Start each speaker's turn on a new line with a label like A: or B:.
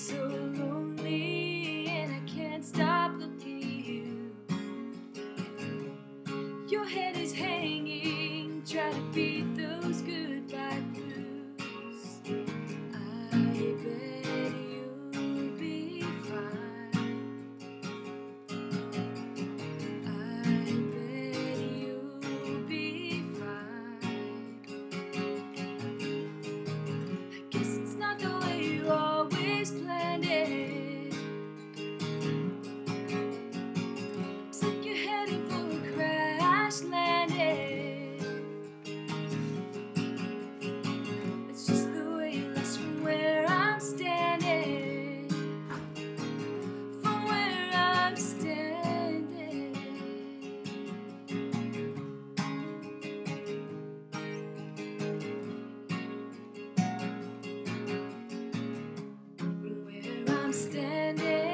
A: so lonely and I can't stop looking at you. Your head is heavy. I'm standing.